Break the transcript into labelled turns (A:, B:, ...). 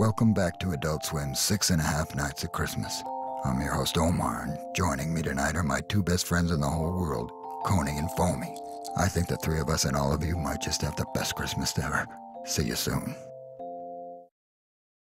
A: Welcome back to Adult Swim's Six and a Half Nights at Christmas. I'm your host Omar, and joining me tonight are my two best friends in the whole world, Coney and Foamy. I think the three of us and all of you might just have the best Christmas ever. See you soon.